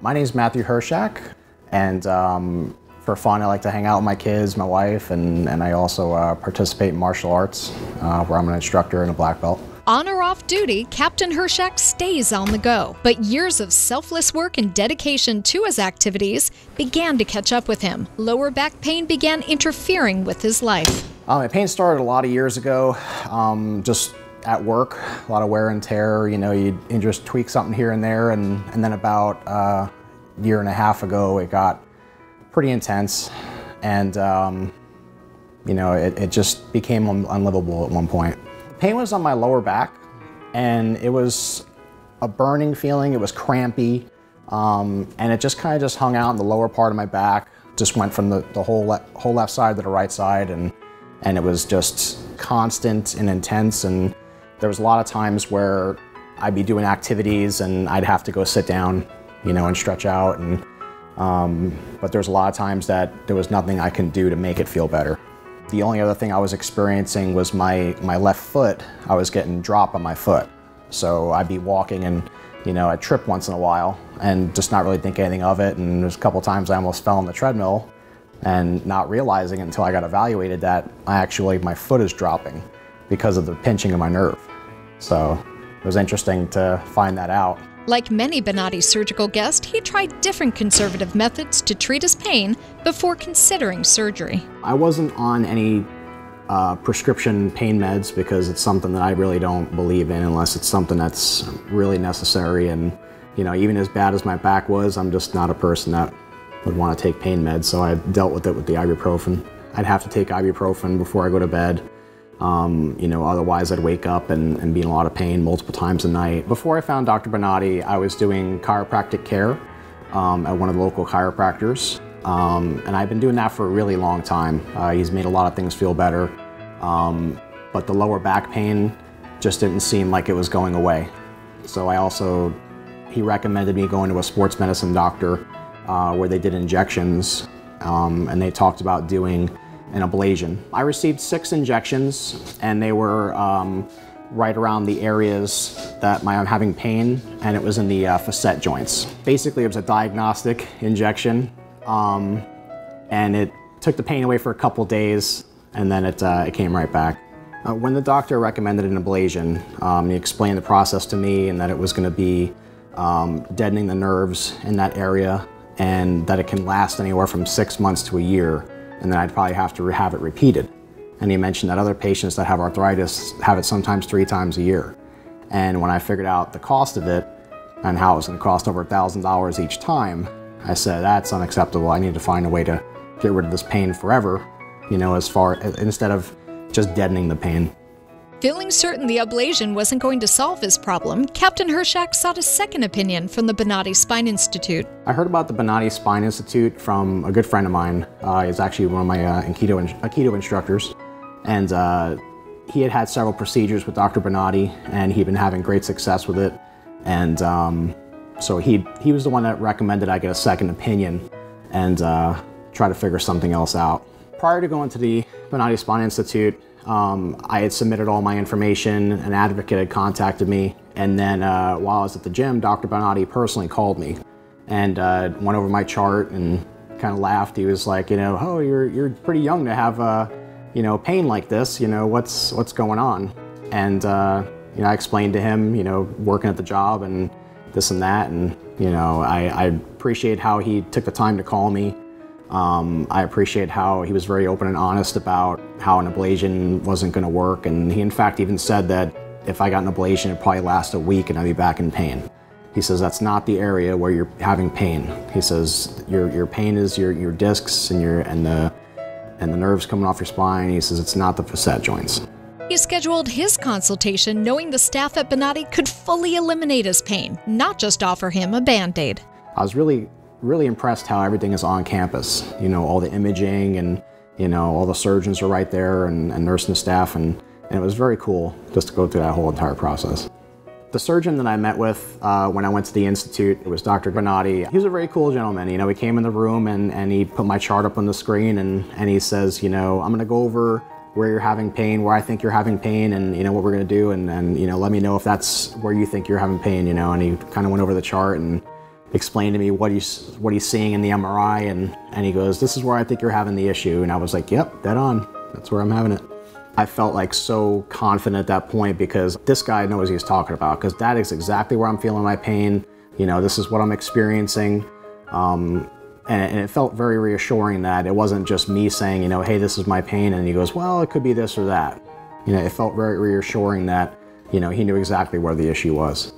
My name is Matthew Hershak, and um, for fun, I like to hang out with my kids, my wife, and, and I also uh, participate in martial arts, uh, where I'm an instructor and a black belt. On or off duty, Captain Hershak stays on the go, but years of selfless work and dedication to his activities began to catch up with him. Lower back pain began interfering with his life. Uh, my pain started a lot of years ago, um, just at work, a lot of wear and tear. You know, you, just tweak something here and there, and, and then about uh, year and a half ago, it got pretty intense, and um, you know, it, it just became un unlivable at one point. Pain was on my lower back, and it was a burning feeling. It was crampy, um, and it just kind of just hung out in the lower part of my back. Just went from the, the whole le whole left side to the right side, and and it was just constant and intense. And there was a lot of times where I'd be doing activities and I'd have to go sit down, you know, and stretch out. And um, but there's a lot of times that there was nothing I can do to make it feel better. The only other thing I was experiencing was my, my left foot. I was getting drop on my foot. So I'd be walking and, you know, I'd trip once in a while and just not really think anything of it. And there's a couple times I almost fell on the treadmill and not realizing until I got evaluated that I actually, my foot is dropping because of the pinching of my nerve. So it was interesting to find that out. Like many Bonati surgical guests, he tried different conservative methods to treat his pain before considering surgery. I wasn't on any uh, prescription pain meds because it's something that I really don't believe in unless it's something that's really necessary. And, you know, even as bad as my back was, I'm just not a person that would want to take pain meds. So I dealt with it with the ibuprofen. I'd have to take ibuprofen before I go to bed. Um, you know, otherwise I'd wake up and, and, be in a lot of pain multiple times a night. Before I found Dr. Bonati, I was doing chiropractic care um, at one of the local chiropractors. Um, and I've been doing that for a really long time. Uh, he's made a lot of things feel better. Um, but the lower back pain just didn't seem like it was going away. So I also, he recommended me going to a sports medicine doctor uh, where they did injections um, and they talked about doing an ablation. I received six injections and they were um, right around the areas that my, I'm having pain and it was in the uh, facet joints. Basically it was a diagnostic injection um, and it took the pain away for a couple days and then it, uh, it came right back. Uh, when the doctor recommended an ablation, um, he explained the process to me and that it was going to be um, deadening the nerves in that area and that it can last anywhere from six months to a year and then I'd probably have to have it repeated. And he mentioned that other patients that have arthritis have it sometimes three times a year. And when I figured out the cost of it and how it was going to cost over $1,000 each time, I said, that's unacceptable. I need to find a way to get rid of this pain forever, you know, as far, instead of just deadening the pain. Feeling certain the ablation wasn't going to solve his problem, Captain Hershak sought a second opinion from the Bonati Spine Institute. I heard about the Bonati Spine Institute from a good friend of mine. Uh, he's actually one of my uh, Aikido, Aikido instructors. And uh, he had had several procedures with Dr. Bonati, and he'd been having great success with it. And um, so he, he was the one that recommended I get a second opinion and uh, try to figure something else out. Prior to going to the Bonati Spine Institute, um, I had submitted all my information, an advocate had contacted me, and then uh, while I was at the gym, Dr. Bonati personally called me and uh, went over my chart and kind of laughed. He was like, you know, oh, you're, you're pretty young to have, uh, you know, pain like this, you know, what's, what's going on? And, uh, you know, I explained to him, you know, working at the job and this and that, and, you know, I, I appreciate how he took the time to call me. Um, I appreciate how he was very open and honest about how an ablation wasn't going to work, and he in fact even said that if I got an ablation, it'd probably last a week and I'd be back in pain. He says that's not the area where you're having pain. He says your your pain is your your discs and your and the and the nerves coming off your spine. He says it's not the facet joints. He scheduled his consultation knowing the staff at Bonati could fully eliminate his pain, not just offer him a band-aid. I was really really impressed how everything is on campus. You know, all the imaging and, you know, all the surgeons are right there and, and nursing staff and, and it was very cool just to go through that whole entire process. The surgeon that I met with uh, when I went to the Institute, it was Dr. Granati. He was a very cool gentleman. You know, he came in the room and, and he put my chart up on the screen and, and he says, you know, I'm gonna go over where you're having pain, where I think you're having pain, and you know what we're gonna do, and, and you know let me know if that's where you think you're having pain, you know. And he kind of went over the chart and explained to me what he's what he's seeing in the MRI, and and he goes, "This is where I think you're having the issue." And I was like, "Yep, dead on. That's where I'm having it." I felt like so confident at that point because this guy knows what he's talking about because that is exactly where I'm feeling my pain. You know, this is what I'm experiencing. Um, and, and, it felt very reassuring that it wasn't just me saying, you know, hey, this is my pain. And he goes, well, it could be this or that. You know, it felt very reassuring that, you know, he knew exactly where the issue was.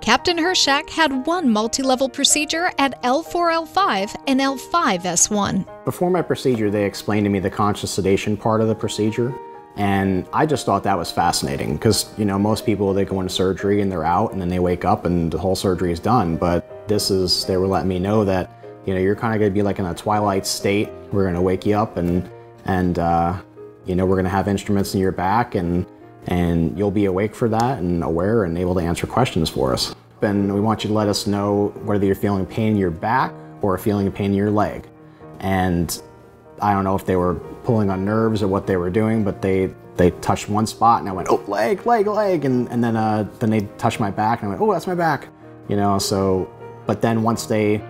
Captain Hershak had one multi level procedure at L4L5 and L5S1. Before my procedure, they explained to me the conscious sedation part of the procedure. And I just thought that was fascinating because, you know, most people, they go into surgery and they're out and then they wake up and the whole surgery is done. But this is, they were letting me know that, you know, you're kind of going to be like in a twilight state. We're going to wake you up and, and, uh, you know, we're going to have instruments in your back and, and you'll be awake for that and aware and able to answer questions for us. And we want you to let us know whether you're feeling pain in your back or feeling pain in your leg. And I don't know if they were pulling on nerves or what they were doing, but they they touched one spot and I went, oh, leg, leg, leg, and and then uh, then they touched my back and I went, oh, that's my back, you know. So, but then once they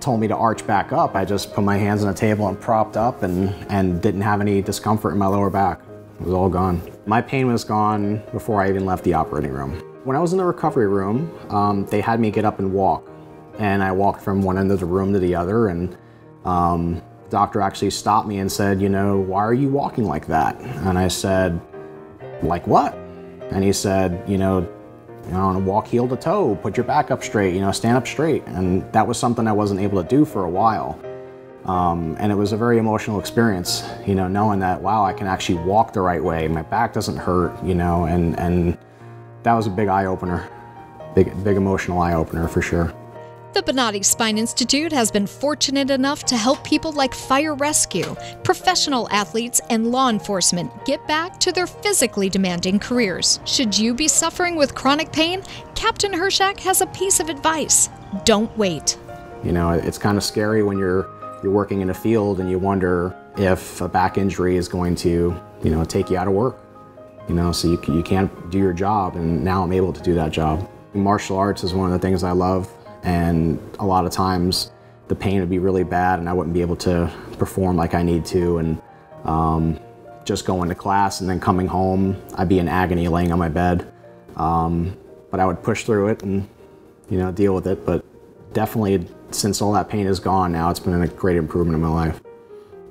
told me to arch back up, I just put my hands on the table and propped up and and didn't have any discomfort in my lower back. It was all gone. My pain was gone before I even left the operating room. When I was in the recovery room, um, they had me get up and walk, and I walked from one end of the room to the other, and um, doctor actually stopped me and said, you know, why are you walking like that? And I said, like what? And he said, you know, you know, walk heel to toe, put your back up straight, you know, stand up straight. And that was something I wasn't able to do for a while. Um, and it was a very emotional experience, you know, knowing that, wow, I can actually walk the right way. My back doesn't hurt, you know, and, and that was a big eye opener, big, big emotional eye opener for sure. The Bonati Spine Institute has been fortunate enough to help people like fire rescue, professional athletes, and law enforcement get back to their physically demanding careers. Should you be suffering with chronic pain, Captain Hershak has a piece of advice. Don't wait. You know, it's kind of scary when you're you're working in a field and you wonder if a back injury is going to, you know, take you out of work. You know, so you, you can't do your job, and now I'm able to do that job. Martial arts is one of the things I love and a lot of times the pain would be really bad and I wouldn't be able to perform like I need to and um, just going to class and then coming home I'd be in agony laying on my bed um, but I would push through it and you know deal with it but definitely since all that pain is gone now it's been a great improvement in my life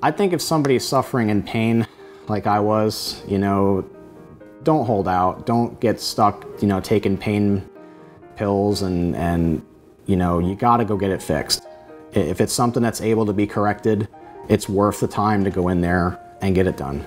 I think if somebody's suffering in pain like I was you know don't hold out don't get stuck you know taking pain pills and and you know, you got to go get it fixed. If it's something that's able to be corrected, it's worth the time to go in there and get it done.